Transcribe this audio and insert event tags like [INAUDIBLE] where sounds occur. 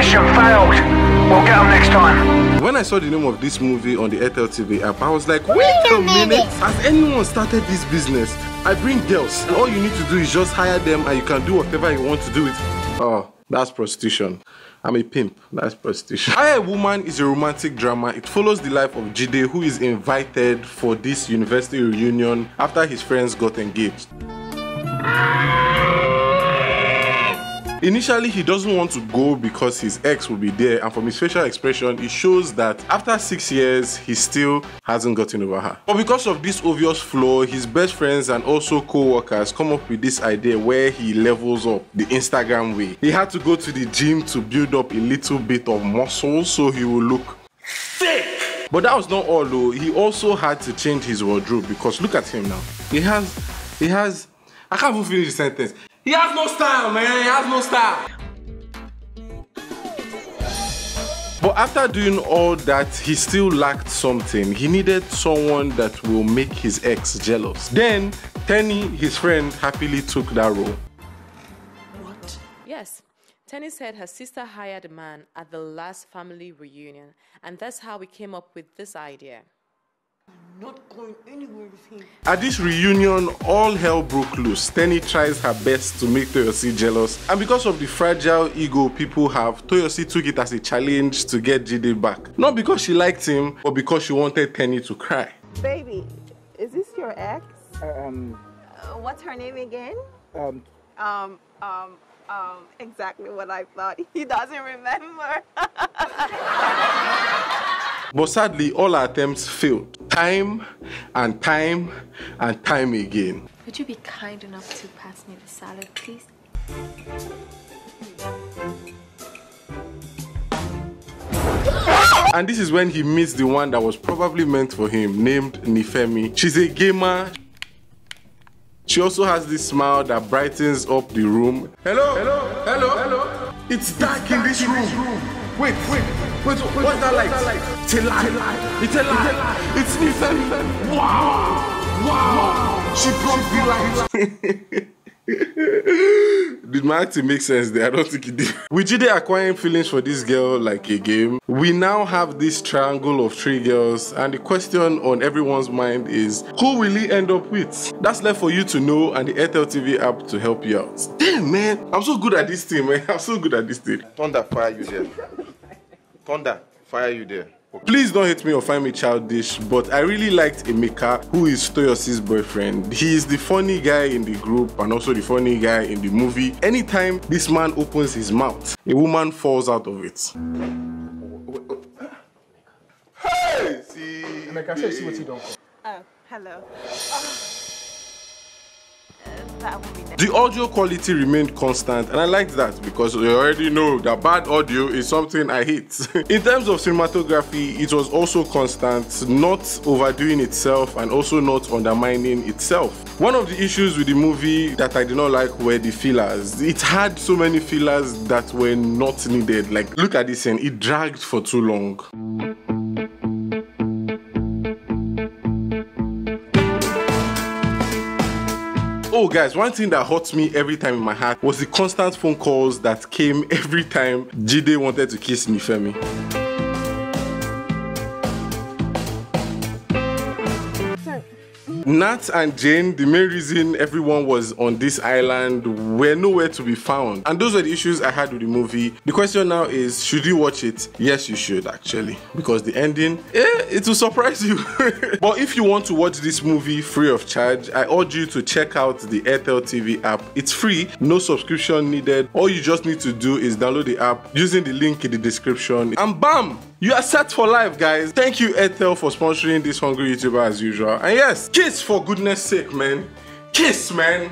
Mission failed. We'll get them next time. When I saw the name of this movie on the Airtel TV app, I was like, wait a minute. Has anyone started this business? I bring girls, and all you need to do is just hire them and you can do whatever you want to do with. Oh, that's prostitution. I'm a pimp. That's prostitution. Hire a Woman is a romantic drama. It follows the life of Jide, who is invited for this university reunion after his friends got engaged. Initially, he doesn't want to go because his ex will be there, and from his facial expression, it shows that after six years, he still hasn't gotten over her. But because of this obvious flaw, his best friends and also co-workers come up with this idea where he levels up the Instagram way. He had to go to the gym to build up a little bit of muscle so he will look thick. But that was not all though. He also had to change his wardrobe because look at him now. He has, he has, I can't even finish the sentence. He has no style, man. He has no style. But after doing all that, he still lacked something. He needed someone that will make his ex jealous. Then, Tenny, his friend, happily took that role. What? Yes. Tenny said her sister hired a man at the last family reunion, and that's how we came up with this idea not going anywhere with him. At this reunion, all hell broke loose. Tenny tries her best to make Toyosi jealous, and because of the fragile ego people have, Toyosi took it as a challenge to get Jide back. Not because she liked him, but because she wanted Tenny to cry. Baby, is this your ex? Um. Uh, what's her name again? Um. Um. Um. Um. Exactly what I thought. [LAUGHS] He doesn't remember. [LAUGHS] But sadly, all our attempts failed. Time and time and time again. Would you be kind enough to pass me the salad, please? And this is when he meets the one that was probably meant for him, named Nifemi. She's a gamer. She also has this smile that brightens up the room. Hello? Hello? Hello? Hello? It's dark, it's in, this in this room. Wait, wait. Wait, what's, what's that light? light? It's a lie. It's a lie. It's Nifemi. Wow. Wow. She brought [LAUGHS] the light. did my acting make sense there? I don't think it did. [LAUGHS] With Jide acquiring feelings for this girl like a game, we now have this triangle of three girls, and the question on everyone's mind is who will he end up with? That's left for you to know and the Airtel TV app to help you out. Damn, man, I'm so good at this thing, man. [LAUGHS] I'm so good at this thing. Thunder fire you there. Thunder, fire you there. Okay. Please don't hate me or find me childish, but I really liked Emeka, who is Toyosi's boyfriend. He is the funny guy in the group and also the funny guy in the movie. Anytime this man opens his mouth, a woman falls out of it. Hey! See. Emeka, say see what you don't. Oh, hello. Oh. The audio quality remained constant and I liked that because you already know that bad audio is something I hate. [LAUGHS] In terms of cinematography, it was also constant, not overdoing itself and also not undermining itself. One of the issues with the movie that I did not like were the fillers. It had so many fillers that were not needed. Like, look at this scene, it dragged for too long. Oh, guys, one thing that hurts me every time in my heart was the constant phone calls that came [LAUGHS] every time Jide wanted to kiss me, Nifemi. Nat and Jane, the main reason everyone was on this island, were nowhere to be found. And those were the issues I had with the movie. The question now is, should you watch it? Yes, you should actually. Because the ending, eh, it will surprise you. [LAUGHS] but if you want to watch this movie free of charge, I urge you to check out the Airtel TV app. It's free, no subscription needed. All you just need to do is download the app using the link in the description. And bam! You are set for life, guys. Thank you, Airtel, for sponsoring this hungry YouTuber as usual. And yes, kiss for goodness sake, man. Kiss, man.